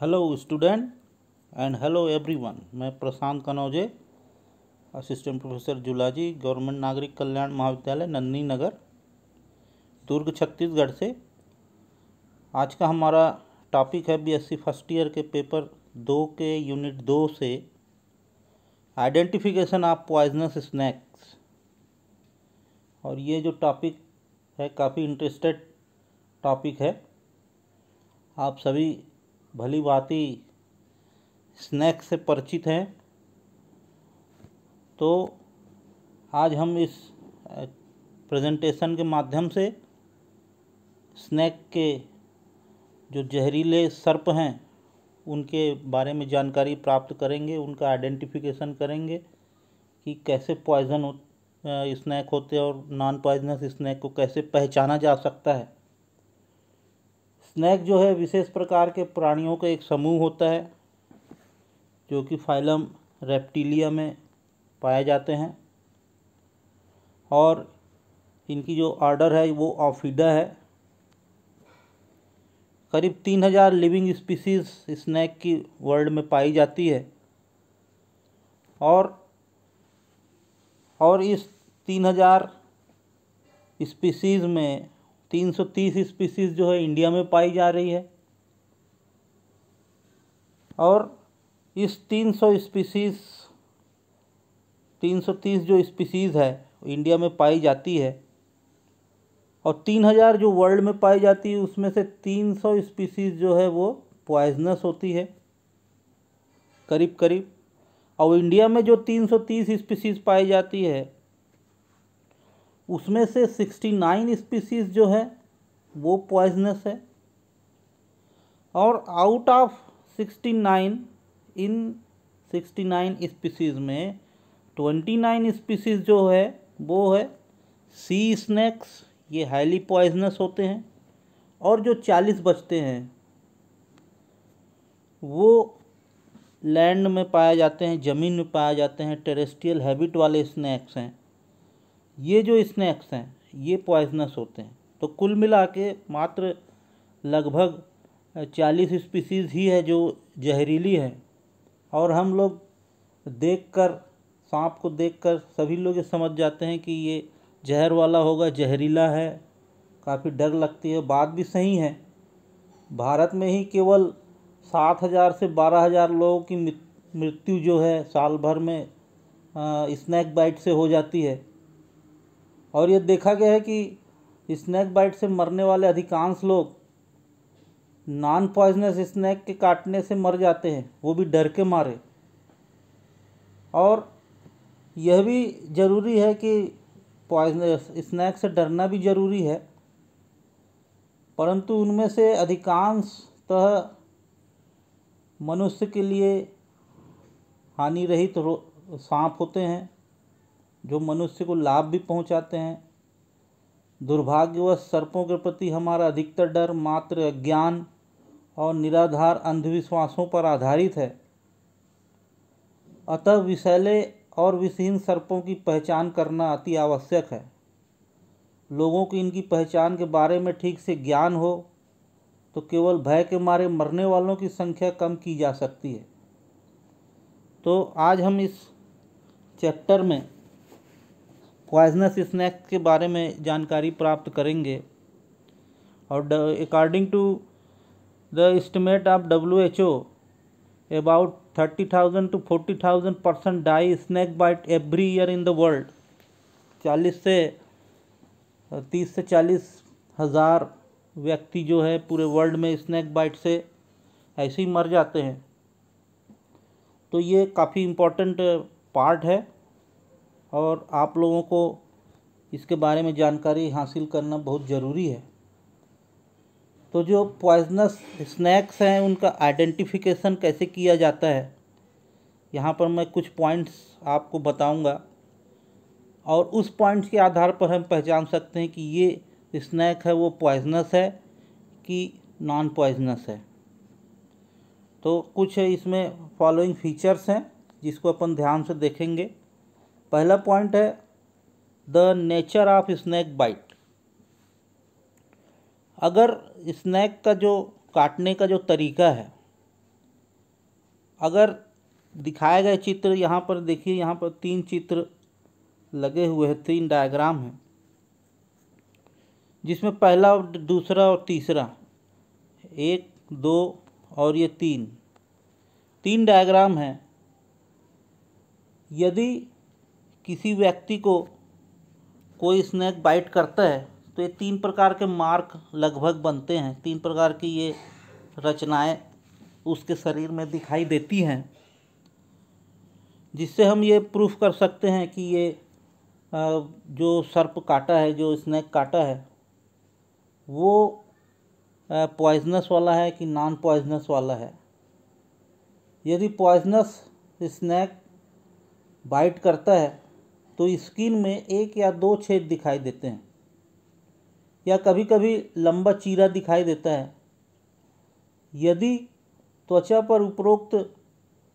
Hello student and hello everyone मैं Prashant Kanauje assistant professor zoology government Nagrik Kalyan Mahavidyalaya Nandi नगर, दुर्ग, छत्तीसगढ़ से। आज का हमारा टॉपिक है बीएससी फ़र्स्ट ईयर के पेपर दो के यूनिट दो से। आइडेंटिफिकेशन ऑफ़ पॉइजनस स्नैक्स और ये जो टॉपिक है, काफ़ी इंटरेस्टेड टॉपिक है। आप सभी भली भांति स्नैक्स से परिचित हैं। तो आज हम इस प्रेजेंटेशन के माध्यम से स्नैक के जो जहरीले सर्प हैं, उनके बारे में जानकारी प्राप्त करेंगे, उनका आइडेंटिफिकेशन करेंगे कि कैसे पॉइज़न स्नैक होते हैं और नॉन पॉइजनस स्नैक को कैसे पहचाना जा सकता है। स्नैक जो है विशेष प्रकार के प्राणियों का एक समूह होता है, जो कि फाइलम रेप्टिलिया में पाए जाते हैं। और इनकी जो ऑर्डर है, वो ऑफिडा है। करीब तीन हज़ार लिविंग स्पीसीज स्नैक की वर्ल्ड में पाई जाती है। और और इस तीन हज़ार स्पीसीज़ में 330 स्पीसीज़ जो है इंडिया में पाई जा रही है। और इस 300 स्पीसीज़ 330 जो स्पीसीज़ है, इंडिया में पाई जाती है। और 3000 जो वर्ल्ड में पाई जाती है, उसमें से 300 स्पीसीज़ जो है वो पॉइजनस होती है करीब करीब और इंडिया में जो 330 स्पीसीज़ पाई जाती है उसमें से सिक्सटी नाइन स्पीसीज़ जो है, वो पॉइजनस है। और out of sixty nine, in sixty nine species में ट्वेंटी नाइन स्पीसीज़ जो है, वो है सी स्नैक्स ये हाईली पॉइजनस होते हैं। और जो चालीस बचते हैं, वो लैंड में पाए जाते हैं, ज़मीन में पाए जाते हैं टेरेस्ट्रियल हैबिट वाले स्नैक्स हैं। ये जो स्नैक्स हैं, ये पॉइजनस होते हैं। तो कुल मिला के मात्र लगभग चालीस स्पीसीज़ ही है जो जहरीली है। और हम लोग देखकर, सांप को देखकर सभी लोग समझ जाते हैं कि ये जहर वाला होगा, जहरीला है। काफ़ी डर लगती है। बात भी सही है। भारत में ही केवल सात हज़ार से बारह हज़ार लोगों की मृत्यु जो है साल भर में स्नैक बाइट से हो जाती है। और ये देखा गया है कि स्नैक बाइट से मरने वाले अधिकांश लोग नॉन पॉइजनस स्नैक के काटने से मर जाते हैं, वो भी डर के मारे। और यह भी ज़रूरी है कि पॉइजनस स्नैक से डरना भी ज़रूरी है, परंतु उनमें से अधिकांशतः मनुष्य के लिए हानि रहित तो सांप होते हैं। जो मनुष्य को लाभ भी पहुंचाते हैं। दुर्भाग्यवश सर्पों के प्रति हमारा अधिकतर डर मात्र अज्ञान और निराधार अंधविश्वासों पर आधारित है। अतः विषैले और विषहीन सर्पों की पहचान करना अति आवश्यक है। लोगों को इनकी पहचान के बारे में ठीक से ज्ञान हो तो केवल भय के मारे मरने वालों की संख्या कम की जा सकती है। तो आज हम इस चैप्टर में पॉइजनस स्नैक्स के बारे में जानकारी प्राप्त करेंगे। और according to the estimate of W H O about thirty thousand to forty thousand percent die snake bite every year in the world चालीस से, तीस से चालीस हज़ार व्यक्ति जो है पूरे वर्ल्ड में स्नैक बाइट से ऐसे ही मर जाते हैं। तो ये काफ़ी इम्पोर्टेंट पार्ट है। और आप लोगों को इसके बारे में जानकारी हासिल करना बहुत ज़रूरी है। तो जो पॉइजनस स्नैक्स हैं, उनका आइडेंटिफिकेशन कैसे किया जाता है, यहाँ पर मैं कुछ पॉइंट्स आपको बताऊँगा। और उस पॉइंट्स के आधार पर हम पहचान सकते हैं कि ये स्नैक है, वो पॉइजनस है कि नॉन पॉइजनस है। तो कुछ इसमें फॉलोइंग फीचर्स हैं, जिसको अपन ध्यान से देखेंगे। पहला पॉइंट है the nature of snake bite अगर स्नैक का जो काटने का जो तरीका है, अगर दिखाए गए चित्र यहाँ पर, देखिए यहाँ पर तीन चित्र लगे हुए हैं, तीन डायग्राम हैं, जिसमें पहला दूसरा और तीसरा, एक, दो और ये तीन तीन डायग्राम हैं। यदि किसी व्यक्ति को कोई स्नैक बाइट करता है तो ये तीन प्रकार के मार्क लगभग बनते हैं। तीन प्रकार की ये रचनाएँ उसके शरीर में दिखाई देती हैं, जिससे हम ये प्रूफ कर सकते हैं कि ये जो सर्प काटा है, जो स्नैक काटा है, वो पॉइजनस वाला है कि नॉन पॉइजनस वाला है। यदि पॉइजनस स्नैक बाइट करता है तो स्किन में एक या दो छेद दिखाई देते हैं। या कभी कभी लंबा चीरा दिखाई देता है। यदि त्वचा पर उपरोक्त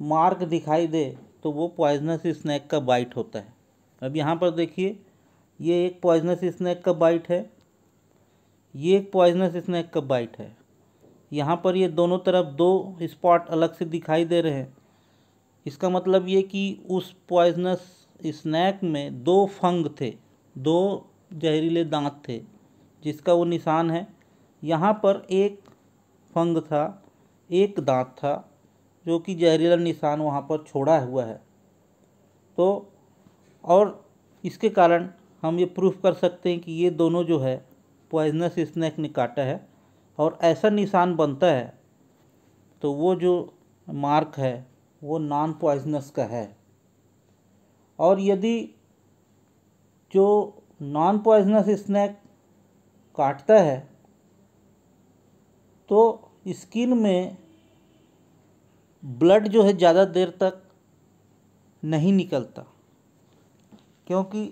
मार्क दिखाई दे तो वो पॉइजनस स्नैक का बाइट होता है। अब यहाँ पर देखिए, ये एक पॉइजनस स्नैक का बाइट है। ये एक पॉइजनस स्नैक का बाइट है। यहाँ पर ये दोनों तरफ़ दो स्पॉट अलग से दिखाई दे रहे हैं। इसका मतलब ये कि उस पॉइजनस स्नैक में दो फंग थे, दो जहरीले दांत थे, जिसका वो निशान है। यहाँ पर एक फंग था, एक दांत था, जो कि जहरीला निशान वहाँ पर छोड़ा हुआ है। तो और इसके कारण हम ये प्रूफ कर सकते हैं कि ये दोनों जो है पॉइजनस स्नैक ने काटा है, और ऐसा निशान बनता है तो वो जो मार्क है, वो नॉन पॉइजनस का है। और यदि जो नॉन पॉइजनस स्नैक काटता है तो स्किन में ब्लड जो है ज़्यादा देर तक नहीं निकलता, क्योंकि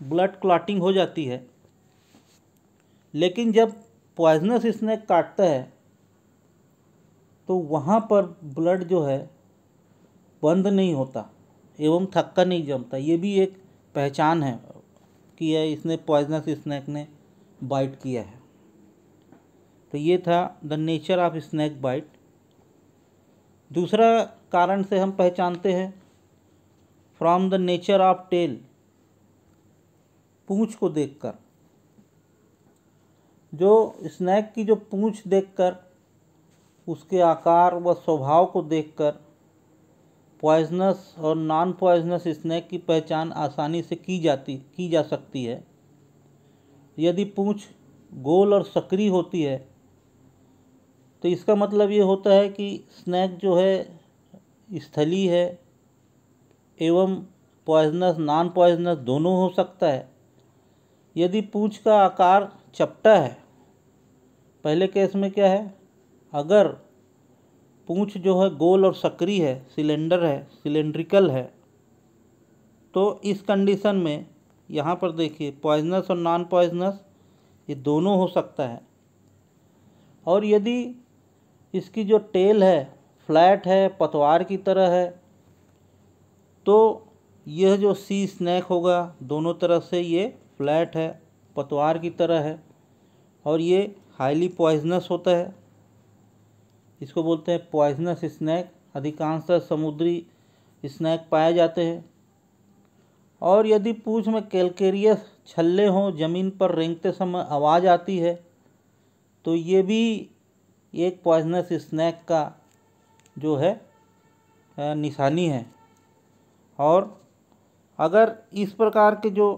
ब्लड क्लाटिंग हो जाती है। लेकिन जब पॉइजनस स्नैक काटता है तो वहाँ पर ब्लड जो है बंद नहीं होता। एवं थक्का नहीं जमता। ये भी एक पहचान है कि यह इसने पॉइजनस स्नैक ने बाइट किया है। तो ये था the nature of snake bite दूसरा कारण से हम पहचानते हैं from the nature of tail पूंछ को देखकर। जो स्नैक की जो पूंछ देखकर, उसके आकार व स्वभाव को देखकर पॉइजनस और नॉन पॉइजनस स्नैक की पहचान आसानी से की जाती, की जा सकती है। यदि पूंछ गोल और सक्रिय होती है तो इसका मतलब ये होता है कि स्नैक जो है स्थली है एवं पॉइजनस नॉन पॉइजनस दोनों हो सकता है। यदि पूंछ का आकार चपटा है, पहले केस में क्या है? अगर पूंछ जो है गोल और सक्रिय है, सिलेंडर है, सिलेंड्रिकल है। तो इस कंडीशन में यहाँ पर देखिए पॉइजनस और नॉन पॉइजनस ये दोनों हो सकता है। और यदि इसकी जो टेल है फ्लैट है, पतवार की तरह है तो यह जो सी स्नैक होगा, दोनों तरफ़ से ये फ्लैट है, पतवार की तरह है, और ये हाईली पॉइजनस होता है। इसको बोलते हैं पॉइजनस स्नैक अधिकांशतः समुद्री स्नैक पाए जाते हैं। और यदि पूछ में कैलकेरियस छल्ले हों, ज़मीन पर रेंगते समय आवाज़ आती है तो ये भी एक पॉइजनस स्नैक का जो है निशानी है। और अगर इस प्रकार के जो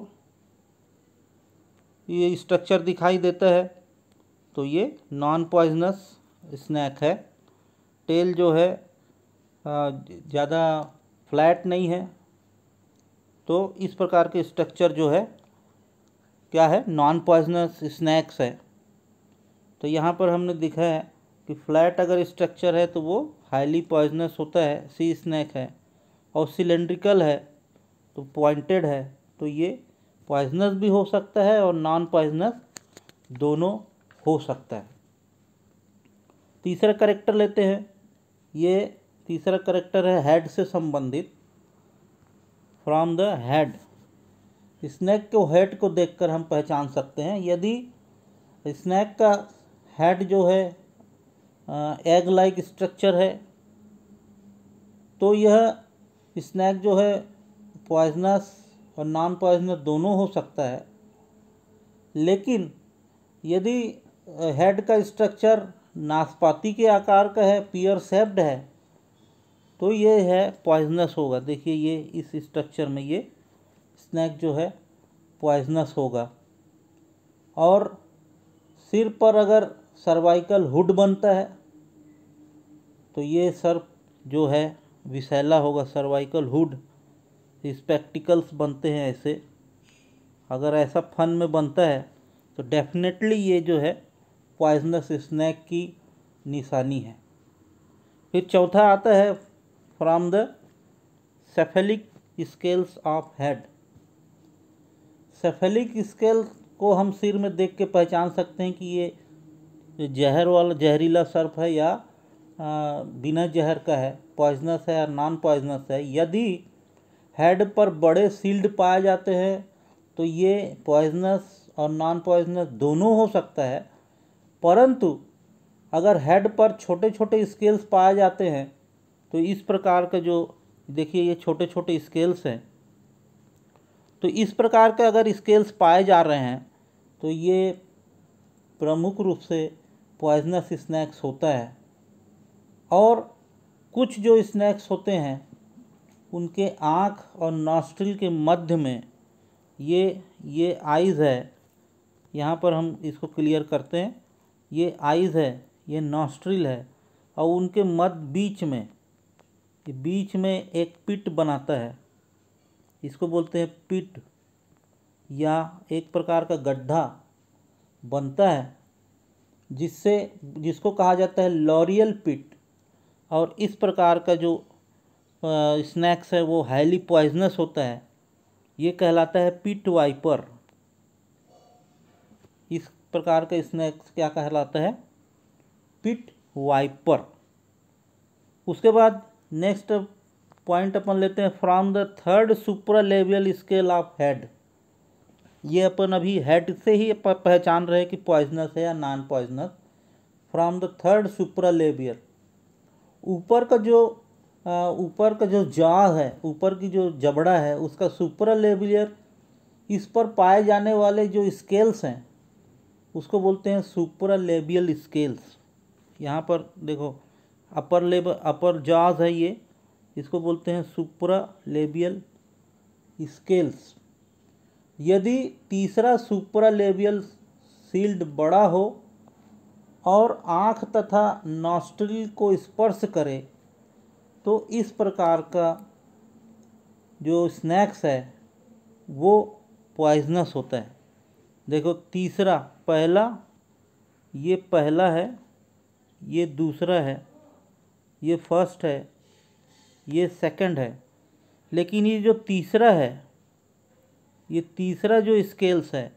ये स्ट्रक्चर दिखाई देता है तो ये नॉन पॉइजनस स्नैक है। टेल जो है ज़्यादा फ्लैट नहीं है तो इस प्रकार के स्ट्रक्चर जो है, क्या है नॉन पॉइजनस स्नैक्स है। तो यहाँ पर हमने दिखा है कि फ्लैट अगर स्ट्रक्चर है तो वो हाईली पॉइजनस होता है सी स्नैक है, और सिलेंड्रिकल है तो पॉइंटेड है तो ये पॉइजनस भी हो सकता है और नॉन पॉइजनस दोनों हो सकता है। तीसरा करेक्टर लेते हैं ये तीसरा करेक्टर है हेड से संबंधित फ्रॉम द हेड स्नैक को हेड को देखकर हम पहचान सकते हैं। यदि स्नैक का हेड जो है एग लाइक स्ट्रक्चर है तो यह स्नैक जो है पॉइजनस और नॉन पॉइजनस दोनों हो सकता है। लेकिन यदि हेड का स्ट्रक्चर नाशपाती के आकार का है पियर सेप्ड है तो ये है पॉइजनस होगा। देखिए ये इस स्ट्रक्चर में ये स्नैक जो है पॉइजनस होगा। और सिर पर अगर सर्वाइकल हुड बनता है तो ये सर जो है विशैला होगा सर्वाइकल हुड स्पेक्टिकल्स बनते हैं ऐसे। अगर ऐसा फन में बनता है तो डेफिनेटली ये जो है पॉइजनस स्नैक की निशानी है। फिर चौथा आता है from the cephalic scales of head cephalic scale को हम सिर में देख के पहचान सकते हैं कि ये जहर वाला, जहरीला सर्प है या बिना जहर का है पॉइजनस है या नॉन पॉइजनस है। यदि हेड पर बड़े सील्ड पाए जाते हैं तो ये पॉइजनस और नॉन पॉइजनस दोनों हो सकता है। परंतु अगर हेड पर छोटे छोटे स्केल्स पाए जाते हैं तो इस प्रकार का जो, देखिए ये छोटे छोटे स्केल्स हैं तो इस प्रकार के अगर स्केल्स पाए जा रहे हैं तो ये प्रमुख रूप से पॉइजनस स्नैक्स होता है। और कुछ जो स्नैक्स होते हैं, उनके आँख और नॉस्ट्रिल के मध्य में ये ये आइज़ है। यहाँ पर हम इसको क्लियर करते हैं। ये आइज़ है, ये नॉस्ट्रिल है, और उनके मध्य बीच में बीच में एक पिट बनाता है। इसको बोलते हैं पिट या एक प्रकार का गड्ढा बनता है, जिससे, जिसको कहा जाता है लॉरियल पिट और इस प्रकार का जो स्नैक्स है, वो हाईली पॉइजनस होता है। ये कहलाता है पिट वाइपर इस प्रकार का स्नैक्स क्या कहलाता है? पिट वाइपर उसके बाद नेक्स्ट पॉइंट अपन लेते हैं from the third supralabial scale of head ये अपन अभी हेड से ही पहचान रहे कि पॉइजनस है या non poisonous from the third supralabial ऊपर का जो ऊपर का जो जा है, ऊपर की जो जबड़ा है, उसका सुपर लेवियर इस पर पाए जाने वाले जो स्केल्स हैं उसको बोलते हैं सुपर लेबियल स्केल्स यहाँ पर देखो अपर लेब अपर जाज है ये। इसको बोलते हैं सुप्रा लेबियल स्केल्स यदि तीसरा सुप्रा लेबियल सील्ड बड़ा हो और आँख तथा नॉस्ट्रिल को स्पर्श करे तो इस प्रकार का जो स्नैक्स है, वो पॉइजनस होता है। देखो, तीसरा पहला, ये पहला है, ये दूसरा है, ये फ़र्स्ट है, ये सेकंड है। लेकिन ये जो तीसरा है, ये तीसरा जो स्केल्स है,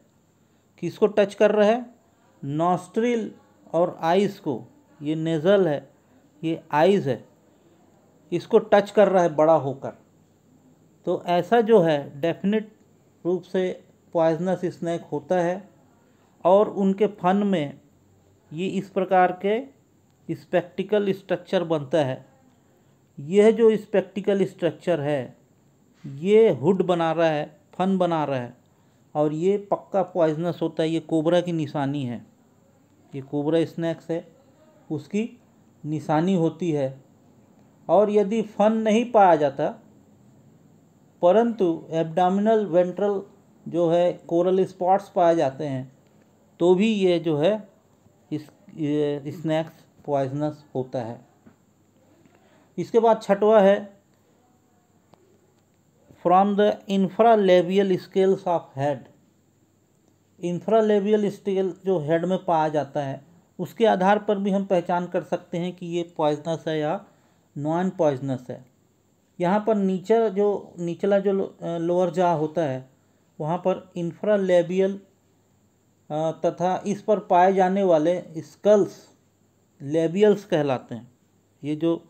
किसको टच कर रहा है? नॉस्ट्रिल और आइस को। ये नेज़ल है, ये आइज़ है, इसको टच कर रहा है बड़ा होकर। तो ऐसा जो है डेफिनेट रूप से पॉइजनस स्नैक होता है और उनके फन में ये इस प्रकार के स्पेक्टिकल स्ट्रक्चर बनता है। यह जो स्पेक्टिकल स्ट्रक्चर है, ये हुड बना रहा है, फन बना रहा है और ये पक्का पॉइजनस होता है। ये कोबरा की निशानी है। ये कोबरा स्नैक्स है, उसकी निशानी होती है और यदि फन नहीं पाया जाता, परंतु एब्डामिनल वेंट्रल जो है कोरल स्पॉट्स पाए जाते हैं तो भी ये जो है इस स्नैक्स पॉइजनस होता है। इसके बाद छठवा है, from the infralabial scales of head. Infralabial scale जो हेड में पाया जाता है, उसके आधार पर भी हम पहचान कर सकते हैं कि ये पॉइजनस है या नॉन पॉइजनस है। यहाँ पर नीचे जो, निचला जो लोअर जा होता है वहाँ पर इंफ्रालेबियल तथा इस पर पाए जाने वाले स्कल्स लेबियल्स कहलाते हैं। ये जो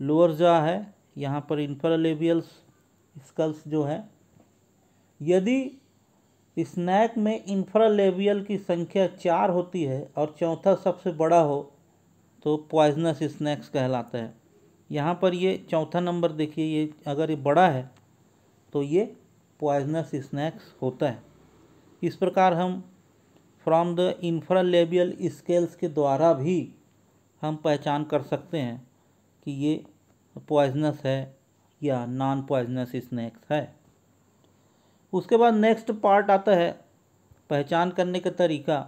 लोअर जा है, यहाँ पर इंफ्रालेबियल्स स्कल्स जो है, यदि स्नैक में इंफ्रालेबियल की संख्या चार होती है और चौथा सबसे बड़ा हो तो पॉइजनस स्नैक्स कहलाता है। यहाँ पर ये चौथा नंबर देखिए, ये अगर ये बड़ा है तो ये पॉइजनस स्नैक्स होता है। इस प्रकार हम फ्रॉम द इंफ्रालेबियल स्केल्स के द्वारा भी हम पहचान कर सकते हैं कि ये पॉइजनस है या नॉन पॉइजनस स्नैक्स है। उसके बाद नेक्स्ट पार्ट आता है पहचान करने का तरीका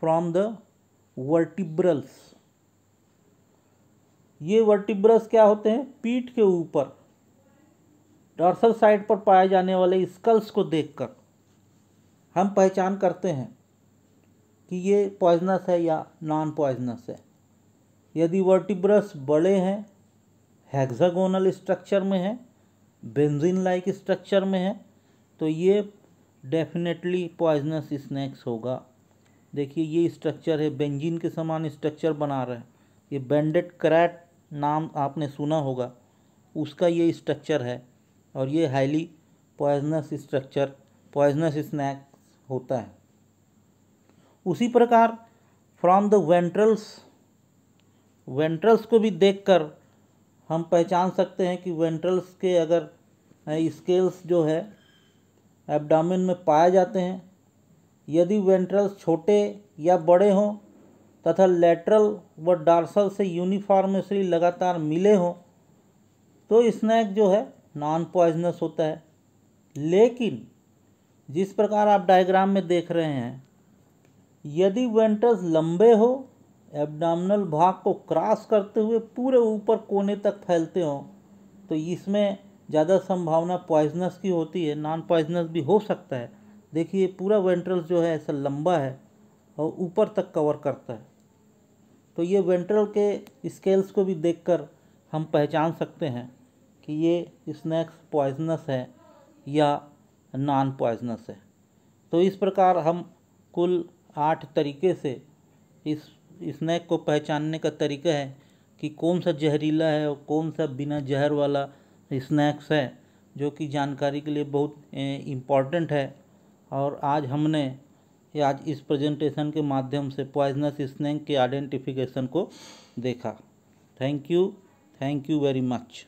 फ्रॉम द वर्टिब्रल्स ये वर्टिब्रल्स क्या होते हैं? पीठ के ऊपर। डॉर्सल साइड पर पाए जाने वाले स्कल्स को देखकर हम पहचान करते हैं कि ये पॉइजनस है या नॉन पॉइजनस है। यदि वर्टिब्रस बड़े हैं हेक्सागोनल स्ट्रक्चर में है बेंजीन लाइक स्ट्रक्चर में है तो ये डेफिनेटली पॉइजनस स्नैक्स होगा। देखिए, ये स्ट्रक्चर है बेंजीन के समान स्ट्रक्चर बना रहे हैं। ये बैंडेड क्रैट नाम आपने सुना होगा, उसका ये स्ट्रक्चर है। और ये highly poisonous structure poisonous snakes होता है। उसी प्रकार फ्रॉम द वेंट्रल्स वेंट्रल्स को भी देखकर हम पहचान सकते हैं कि वेंट्रल्स के अगर स्केल्स जो है एब्डामिन में पाए जाते हैं। यदि वेंट्रल्स छोटे या बड़े हों तथा लेटरल व डार्सल से यूनिफॉर्मसली लगातार मिले हों तो स्नैक जो है नॉन पॉइजनस होता है। लेकिन जिस प्रकार आप डायग्राम में देख रहे हैं, यदि वेंट्रल्स लंबे हो एब्डामिनल भाग को क्रॉस करते हुए पूरे ऊपर कोने तक फैलते हों तो इसमें ज़्यादा संभावना पॉइजनस की होती है नॉन पॉइजनस भी हो सकता है। देखिए, पूरा वेंट्रल जो है, ऐसा लंबा है और ऊपर तक कवर करता है। तो ये वेंट्रल के स्केल्स को भी देखकर हम पहचान सकते हैं। कि ये स्नैक्स पॉइजनस है या नॉन पॉइजनस है। तो इस प्रकार हम कुल आठ तरीके से इस स्नैक को पहचानने का तरीका है कि कौन सा जहरीला है और कौन सा बिना जहर वाला स्नैक्स है, जो कि जानकारी के लिए बहुत इंपॉर्टेंट है। और आज हमने आज इस प्रेजेंटेशन के माध्यम से पॉइजनस स्नैक के आइडेंटिफिकेशन को देखा। Thank you thank you very much.